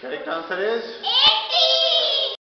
Correct answer is? A.